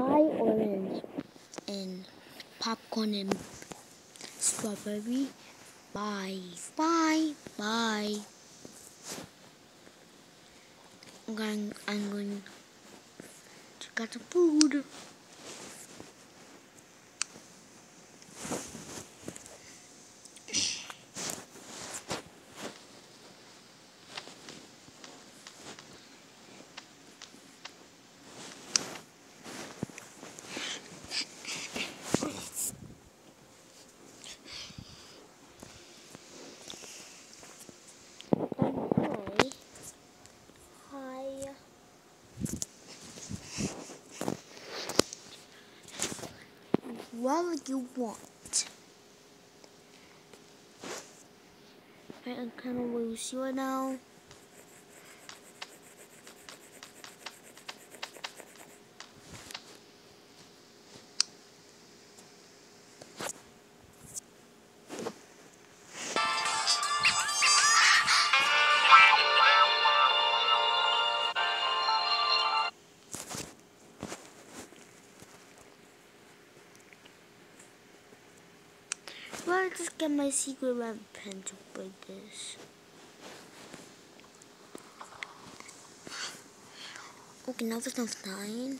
buy orange and popcorn and strawberry. Bye. Bye. Bye. I'm going, I'm going to get the food. What do you want? I am kind of you right now. Well, I just get my secret weapon to break this. Okay, now there's no nine.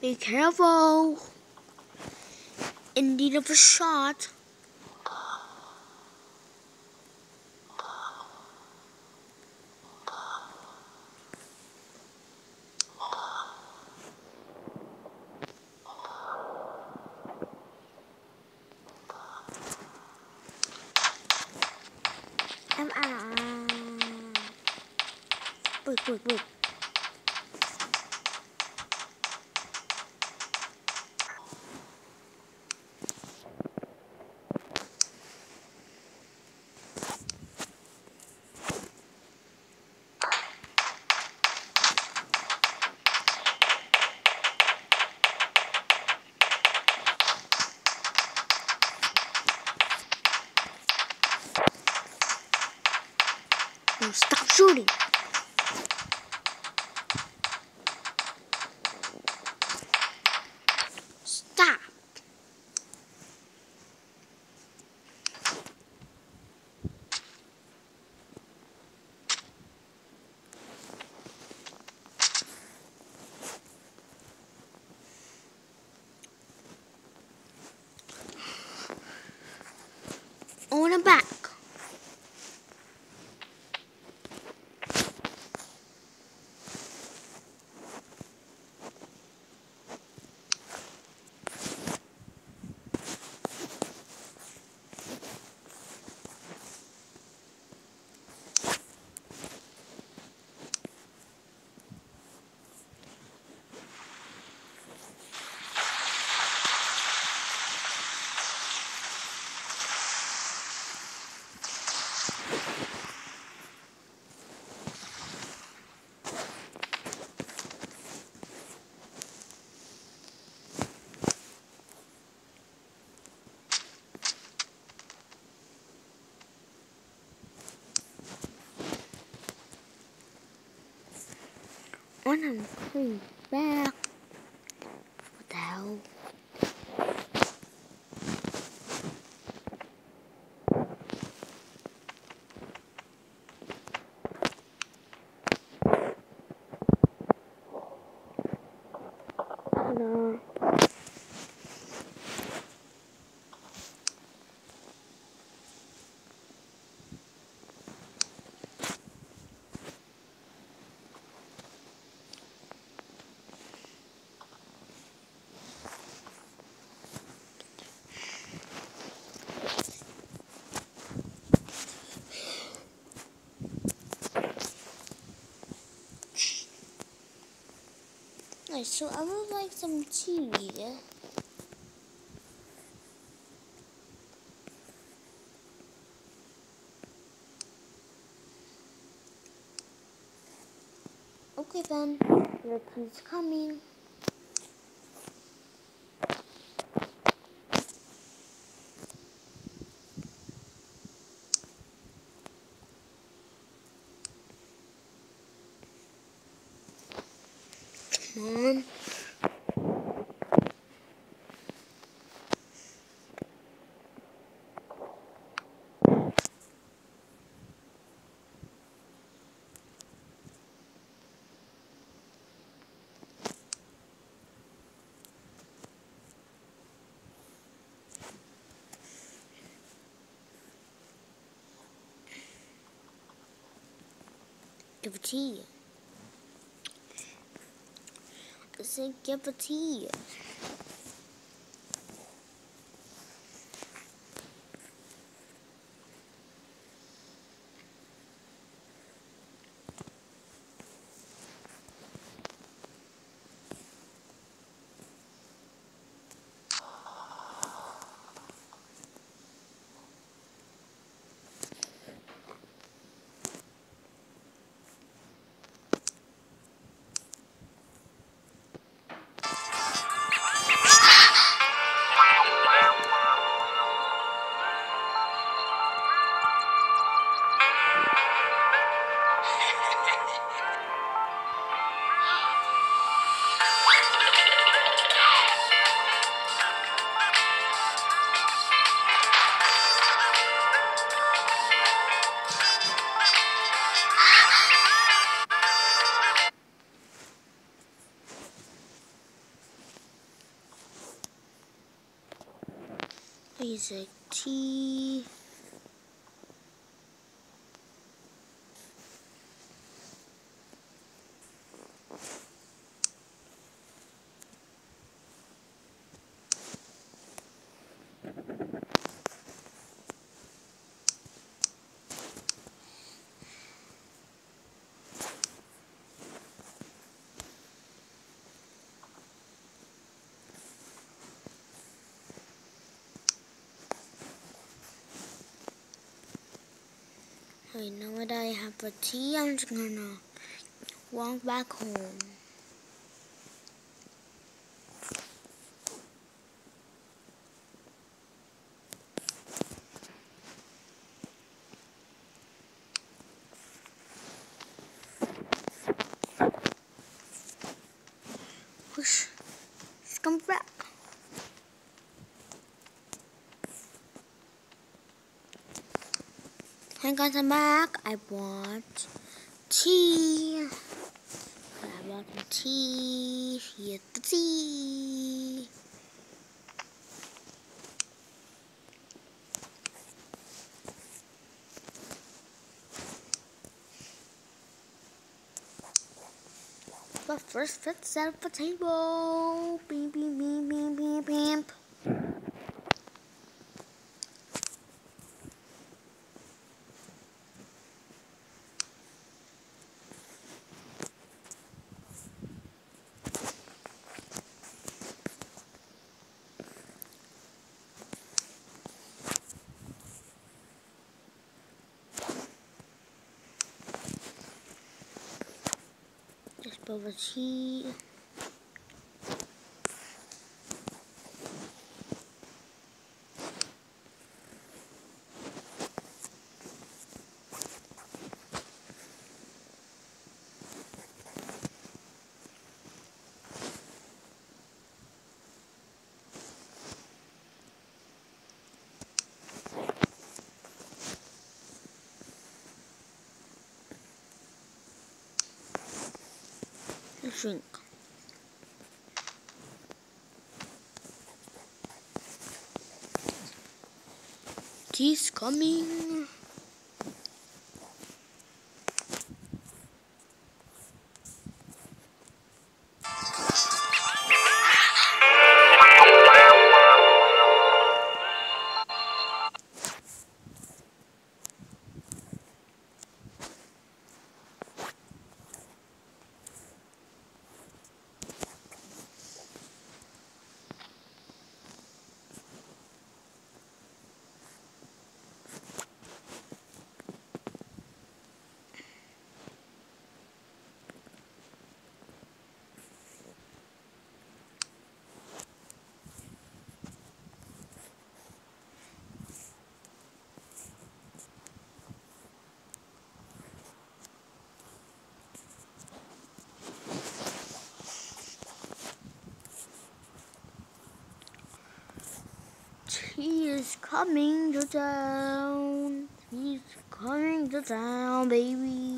Be careful. In need of a shot. move, move. Stop shooting! When I'm coming back. Nice, so I would like some tea. Okay then, your tea's coming. On. Give a tea. I give a tea. Okay, now that I have a tea, I'm just gonna walk back home. Whoosh. Just come back. Hey guys, I'm back. I bought tea. I bought some tea. Here's the tea. But first, let's set up the table. Beep, beep, beep, beep, beep, beep. Just boba tea. Tea's coming. Coming to town. He's coming to town, babies.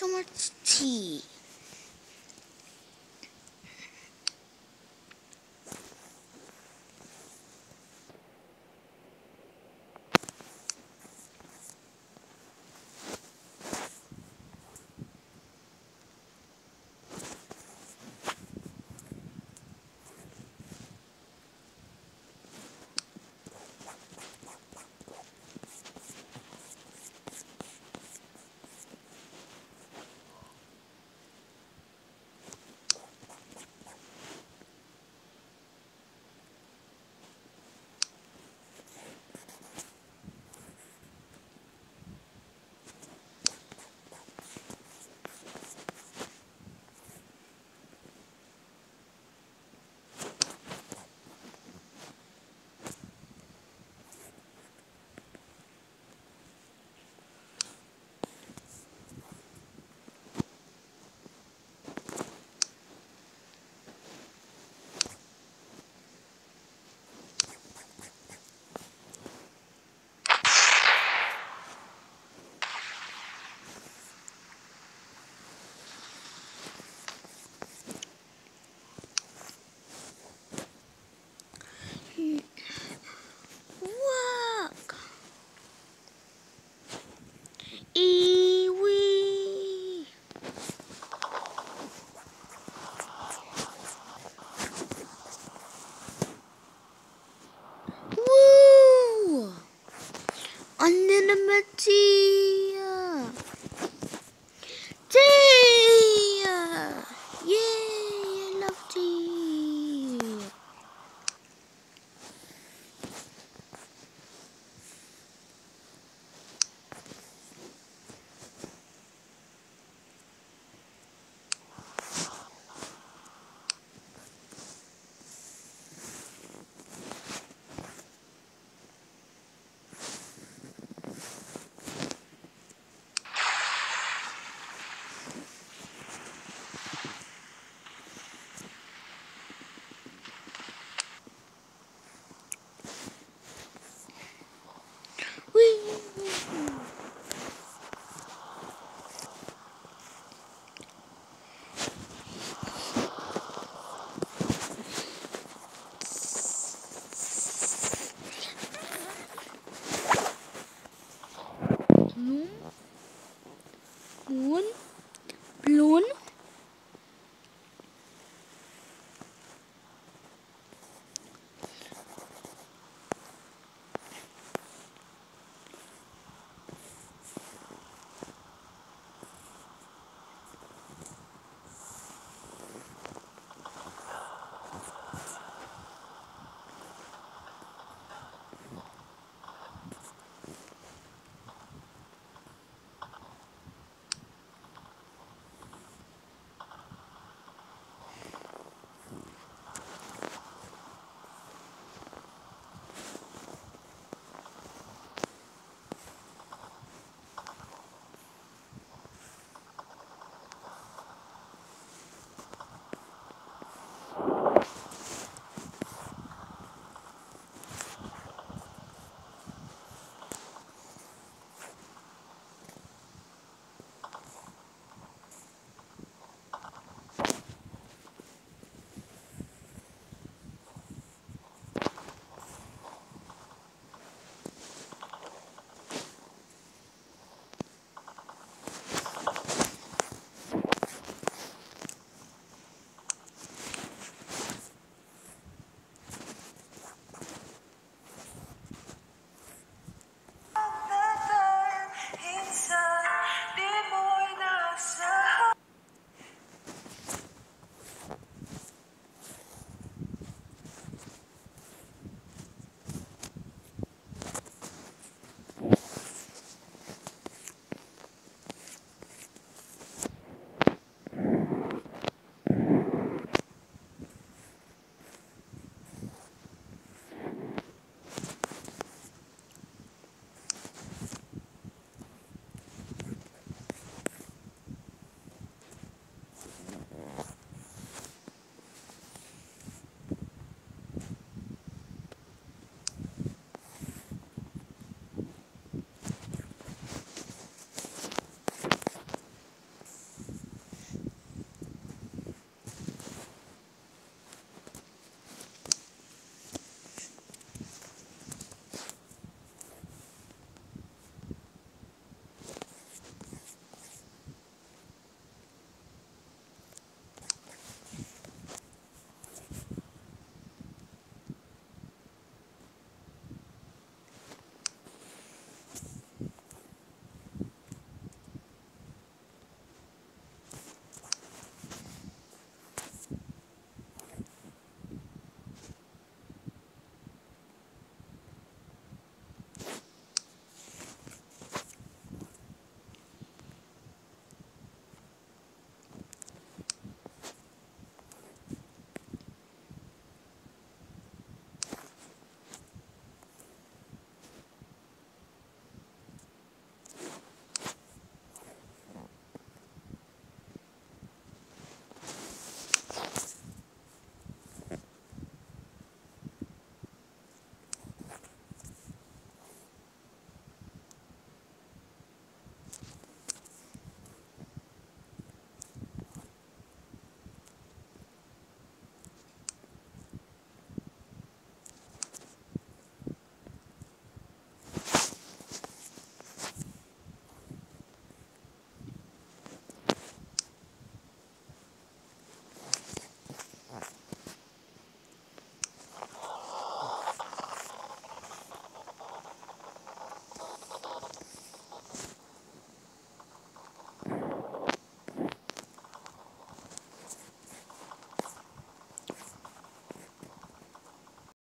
Too much tea.